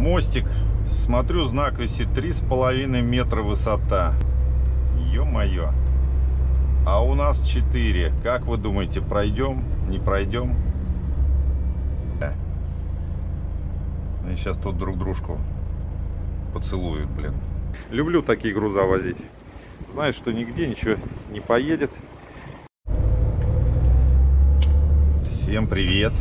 Мостик. Смотрю, знак висит три с половиной метра высота. Ё-моё. А у нас 4. Как вы думаете, пройдем? Не пройдем? Они сейчас тут друг дружку поцелуют, блин. Люблю такие груза возить. Знаешь, что нигде ничего не поедет. Всем привет.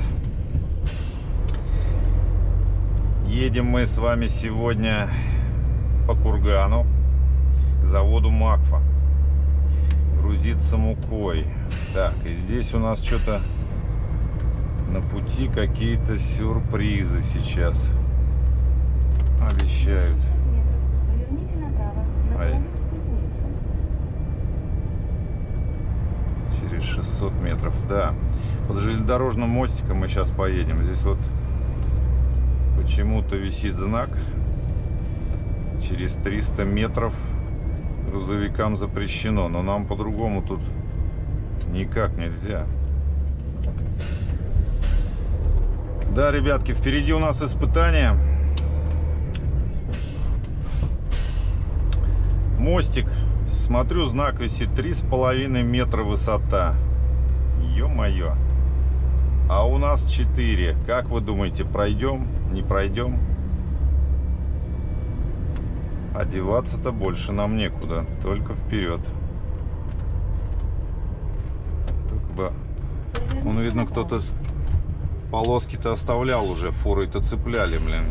Едем мы с вами сегодня по Кургану к заводу Макфа. Грузиться мукой. Так, и здесь у нас что-то на пути какие-то сюрпризы сейчас обещают. Направо на. Через 600 метров, да. Под железнодорожным мостиком мы сейчас поедем. Здесь вот почему-то висит знак. Через 300 метров грузовикам запрещено. Но нам по-другому тут никак нельзя. Да, ребятки, впереди у нас испытание. Мостик. Смотрю, знак висит три с половиной метра высота. Ё-моё. А у нас 4. Как вы думаете, пройдем? Не пройдем? Одеваться-то больше нам некуда. Только вперед. Только бы... Он, видно, кто-то полоски-то оставлял уже. Фурой-то цепляли, блин.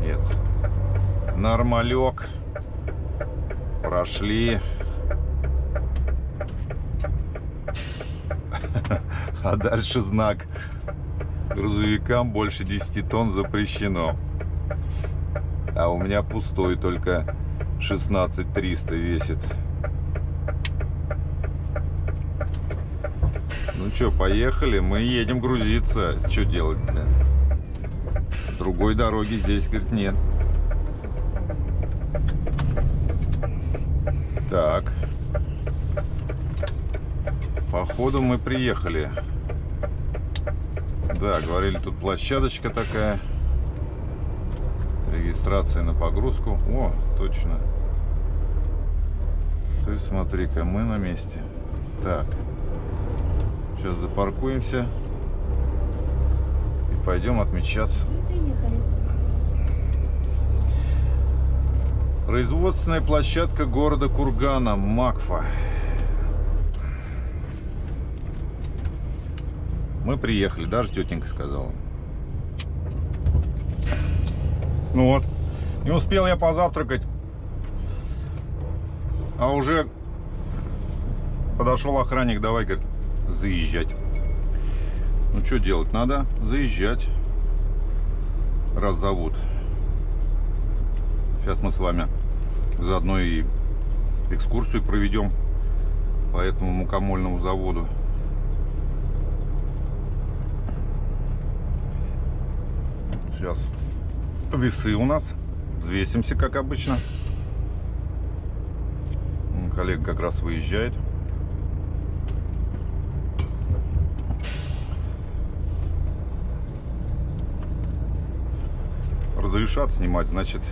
Нет. Нормалек. Прошли. А дальше знак. Грузовикам больше 10 тонн запрещено. А у меня пустой только 16 300 весит. Ну что, поехали. Мы едем грузиться. Что делать-то? Другой дороги здесь, говорит, нет. Так. Походу мы приехали. Да, говорили, тут площадочка такая. Регистрация на погрузку. О, точно. Ты смотри-ка, мы на месте. Так. Сейчас запаркуемся. И пойдем отмечаться. Приехали. Производственная площадка города Кургана, Макфа. Мы приехали, даже тетенька сказала. Ну вот, не успел я позавтракать, а уже подошел охранник, давай, говорит, заезжать. Ну что делать, надо заезжать, раз зовут. Сейчас мы с вами заодно и экскурсию проведем по этому мукомольному заводу. Сейчас весы у нас. Взвесимся, как обычно. Коллега как раз выезжает. Разрешат снимать, значит,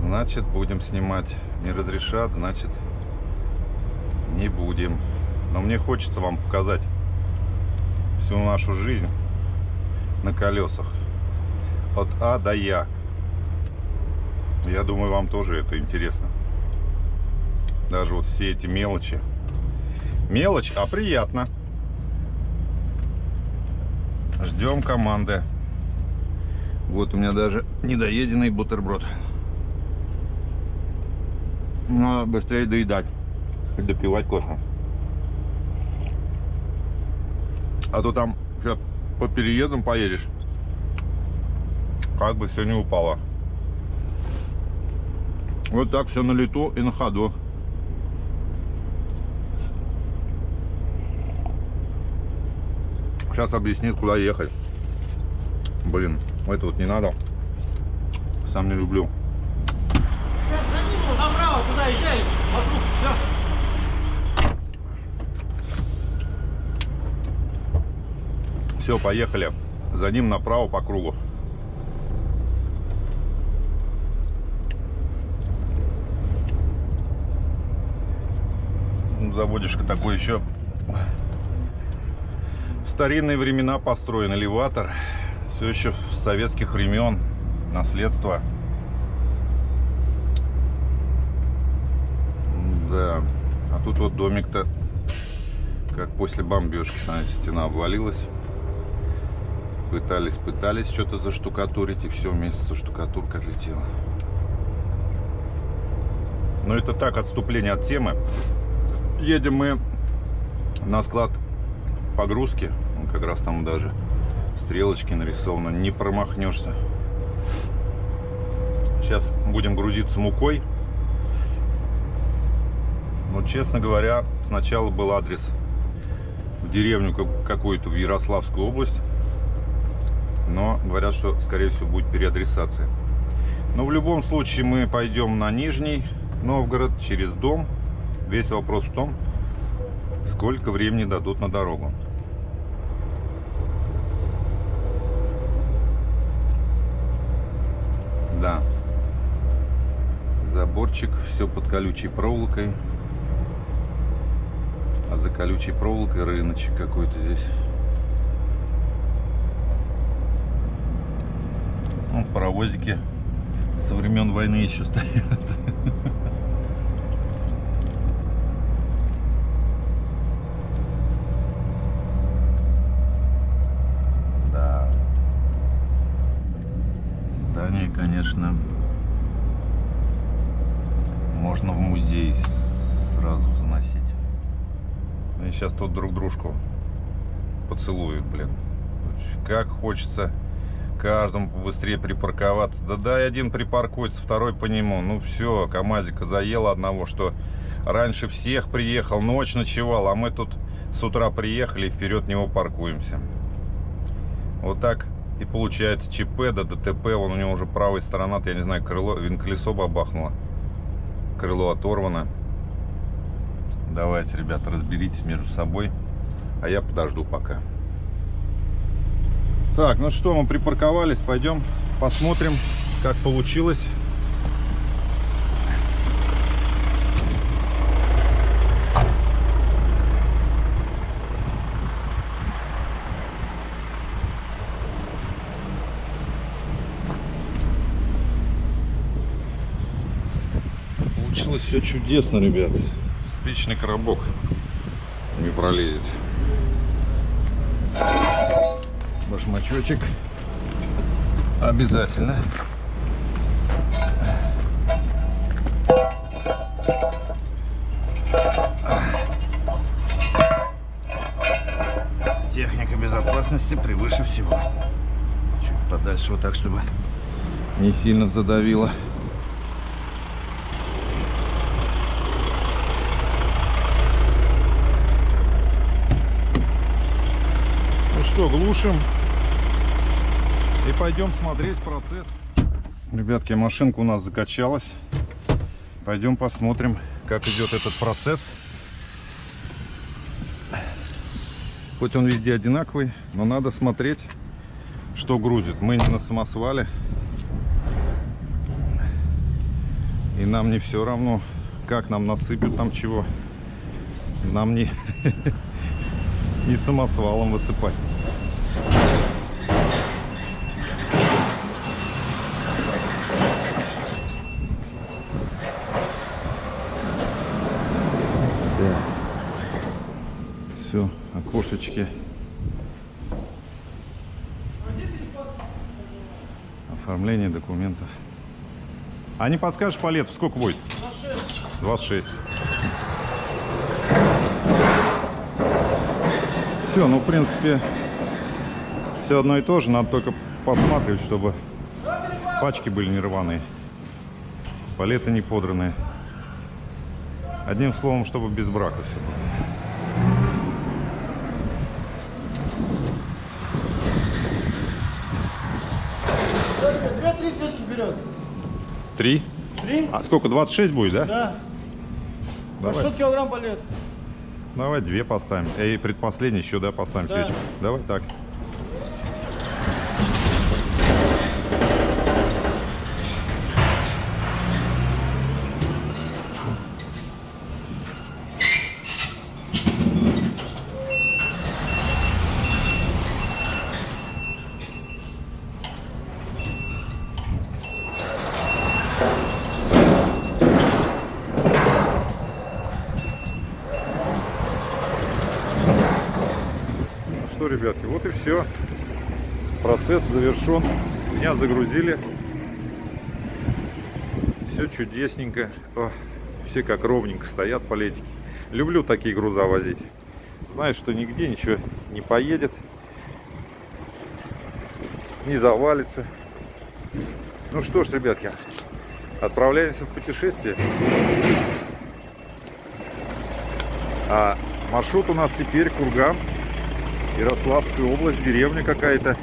значит будем снимать. Не разрешат, значит не будем. Но мне хочется вам показать всю нашу жизнь на колесах. От А до Я. Я думаю, вам тоже это интересно. Даже вот все эти мелочи. Мелочь, а приятно. Ждем команды. Вот у меня даже недоеденный бутерброд. Надо быстрее доедать. Хоть допивать кофе. А то там сейчас по переездам поедешь. Как бы все не упало. Вот так все на лету и на ходу. Сейчас объяснит, куда ехать. Блин, это вот не надо. Сам не люблю. Сейчас за ним направо туда езжай, вокруг, все. Все, поехали. За ним направо по кругу. Ну, Заводишка такой еще в старинные времена построен элеватор. Все еще с советских времен. Наследство. Да. А тут вот домик-то, как после бомбежки, смотрите, стена обвалилась. Пытались, пытались что-то заштукатурить, и все вместе со штукатуркой отлетело. Но это так, отступление от темы. Едем мы на склад погрузки. Как раз там даже стрелочки нарисованы. Не промахнешься. Сейчас будем грузиться мукой. Но, честно говоря, сначала был адрес в деревню как- какую-то в Ярославскую область. Но говорят, что, скорее всего, будет переадресация. Но в любом случае мы пойдем на Нижний Новгород через дом. Весь вопрос в том, сколько времени дадут на дорогу. Да. Заборчик, все под колючей проволокой. А за колючей проволокой рыночек какой-то здесь. Ну, паровозики со времен войны еще стоят. Да. Здание, конечно, можно в музей сразу заносить. Они сейчас тут друг дружку поцелуют, блин. Как хочется каждому побыстрее припарковаться. Да дай один припаркуется, второй по нему. Ну все, КамАЗика заело одного, что раньше всех приехал, ночь ночевал, а мы тут с утра приехали и вперед него паркуемся. Вот так и получается ЧП до ДТП. Вон у него уже правая сторона, я не знаю, крыло, вин колесо бабахнуло. Крыло оторвано. Давайте, ребята, разберитесь между собой. А я подожду пока. Так, ну что, мы припарковались. Пойдем посмотрим, как получилось. Получилось все чудесно, ребят. Спичный коробок не пролезет. Башмачочек обязательно. Техника безопасности превыше всего. Чуть подальше вот так, чтобы не сильно задавило. Ну что, глушим и пойдем смотреть процесс. Ребятки, машинка у нас закачалась. Пойдем посмотрим, как идет этот процесс. Хоть он везде одинаковый, но надо смотреть, что грузит. Мы не на самосвале. И нам не все равно, как нам насыпят там чего. Нам не, не самосвалом высыпать. Все, окошечки. Оформление документов. А не подскажешь, Палет, сколько будет? 26. Все, ну, в принципе, все одно и то же. Надо только посматривать, чтобы пачки были не рваные. Палеты не подранные. Одним словом, чтобы без брака все было. Вперед. Три? Три? А сколько, 26 будет, да? Да. Давай. 600 килограмм полет. Давай две поставим. И предпоследний еще, да, поставим Да. свечку. Давай так. Ребятки, вот и все. Процесс завершен. Меня загрузили. Все чудесненько. О, все как ровненько стоят политики. Люблю такие груза возить. Знаешь, что нигде ничего не поедет. Не завалится. Ну что ж, ребятки, отправляемся в путешествие. А маршрут у нас теперь Курган. Ярославская область, деревня какая-то.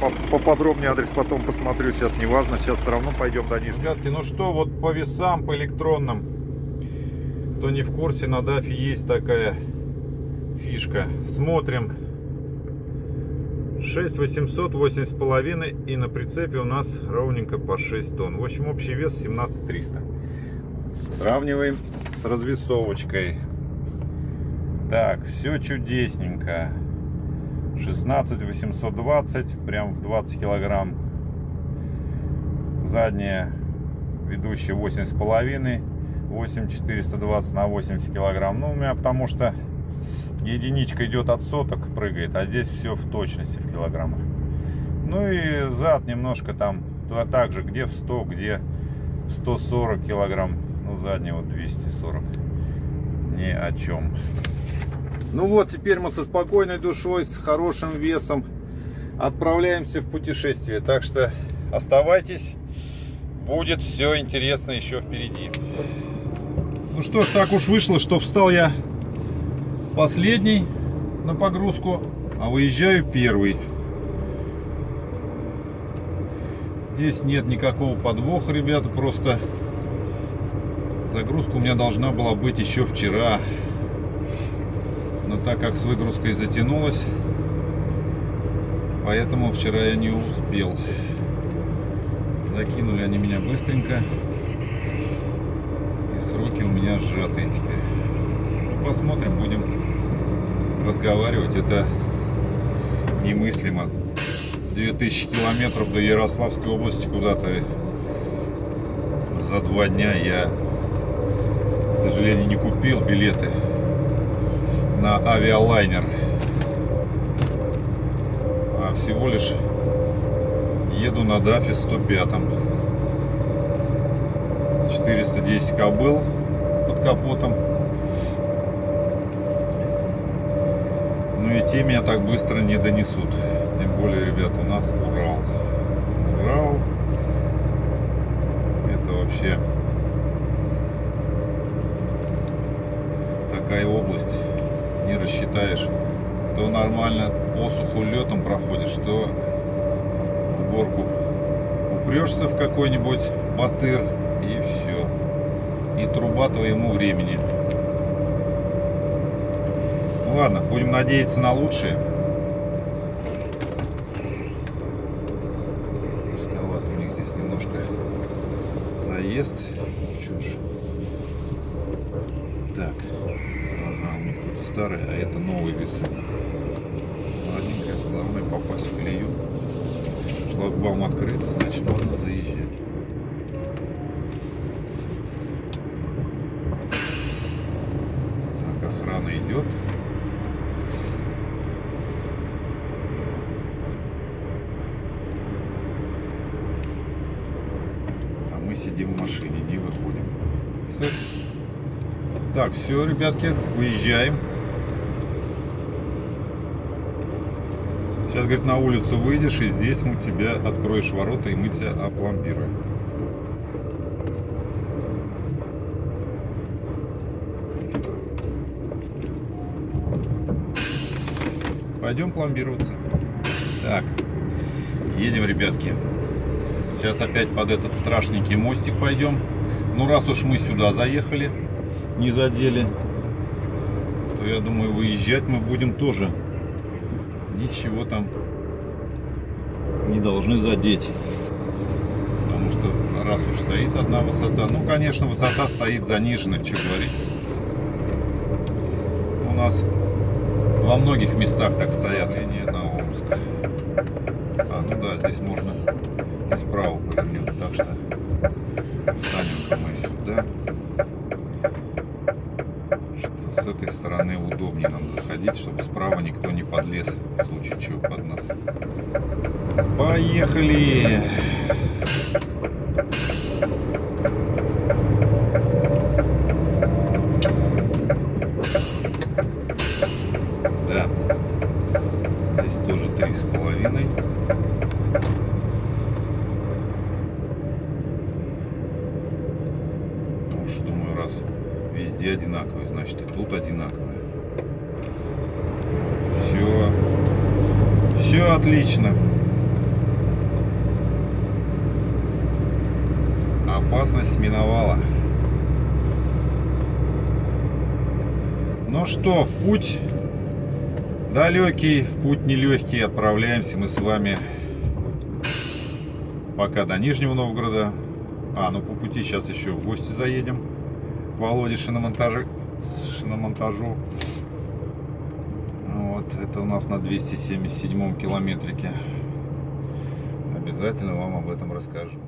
По- Поподробнее адрес потом посмотрю, сейчас не важно, сейчас все равно пойдем до Нижнего. Ребятки, ну что, вот по весам, по электронным, кто не в курсе, на дафе есть такая фишка. Смотрим. 6800, 8,5 и на прицепе у нас ровненько по 6 тонн. В общем, общий вес 17300. Сравниваем с развесовочкой. Так, все чудесненько. 16 820, прям в 20 килограмм. Задняя ведущая 8,5, 8 420 на 80 килограмм. Ну, у меня потому что единичка идет от соток, прыгает, а здесь все в точности в килограммах. Ну и зад немножко там, то- так же, где в 100, где в 140 килограмм. Ну, задний вот 240. Ни о чем. Ну вот, теперь мы со спокойной душой, с хорошим весом отправляемся в путешествие. Так что оставайтесь, будет все интересно еще впереди. Ну что ж, так уж вышло, что встал я последний на погрузку, а выезжаю первый. Здесь нет никакого подвоха, ребята, просто загрузка у меня должна была быть еще вчера. Но так как с выгрузкой затянулось, поэтому вчера я не успел. Закинули они меня быстренько. И сроки у меня сжатые теперь. Ну, посмотрим, будем разговаривать. Это немыслимо. 2000 километров до Ярославской области куда-то за два дня я, к сожалению, не купил билеты на авиалайнер. А всего лишь еду на ДАФе 105. 410 кобыл под капотом. Ну и те меня так быстро не донесут. Тем более, ребята, у нас Урал. Урал. Это вообще такая область. Рассчитаешь. То нормально посуху летом проходишь, то в горку упрешься в какой-нибудь батыр и все. И труба твоему времени. Ну ладно, будем надеяться на лучшее. Узковато у них здесь немножко заезд. Что ж. Так. Ага, у них тут старые, а это новые весы. Ладненько, главное попасть в колею. Шлагбаум открыт, значит можно заезжать. Так, охрана идет. А мы сидим в машине, не выходим. Так, все, ребятки, выезжаем. Сейчас, говорит, на улицу выйдешь, и здесь мы тебя откроешь ворота, и мы тебя опломбируем. Пойдем пломбироваться. Так, едем, ребятки. Сейчас опять под этот страшненький мостик пойдем. Ну, раз уж мы сюда заехали, не задели, то я думаю, выезжать мы будем тоже. Ничего там не должны задеть. Потому что раз уж стоит одна высота, ну, конечно, высота стоит заниженная, что говорить. нас во многих местах так стоят линии на Омск. А, ну да, здесь можно и справа повернем, так что встанем-ка мы сюда. Что с этой стороны удобнее нам заходить, чтобы справа никто не подлез в случае чего под нас. Поехали! Да. Здесь тоже три с половиной. Ну уж думаю, раз везде одинаковые, значит и тут одинаковые. Все. Все отлично. Опасность миновала. Ну что, в путь далекий, в путь нелегкий. Отправляемся мы с вами пока до Нижнего Новгорода. А, ну по пути сейчас еще в гости заедем к Володе шиномонтажи, шиномонтажу. Вот, это у нас на 277 километрике. Обязательно вам об этом расскажу.